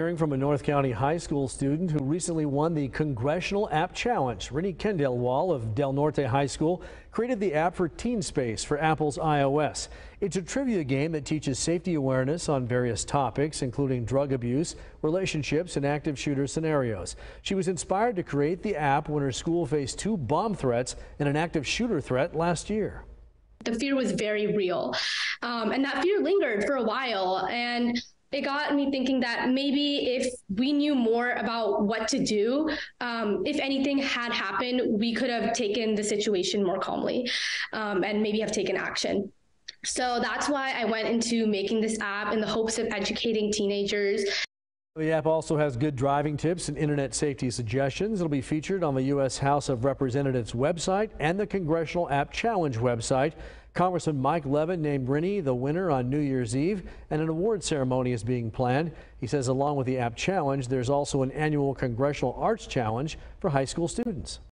Hearing from a North County high school student who recently won the Congressional App Challenge. Rennie Kendall Wall of Del Norte High School created the app for Teen Space for Apple's iOS. It's a trivia game that teaches safety awareness on various topics, including drug abuse, relationships, and active shooter scenarios. She was inspired to create the app when her school faced two bomb threats and an active shooter threat last year. The fear was very real, um, and that fear lingered for a while. And it got me thinking that maybe if we knew more about what to do, um, if anything had happened, we could have taken the situation more calmly um, and maybe have taken action. So that's why I went into making this app in the hopes of educating teenagers. The app also has good driving tips and internet safety suggestions. It'll be featured on the U.S. House of Representatives website and the Congressional App Challenge website. Congressman Mike Levin named Rennie the winner on New Year's Eve, and an award ceremony is being planned. He says along with the App Challenge, there's also an annual Congressional Arts Challenge for high school students.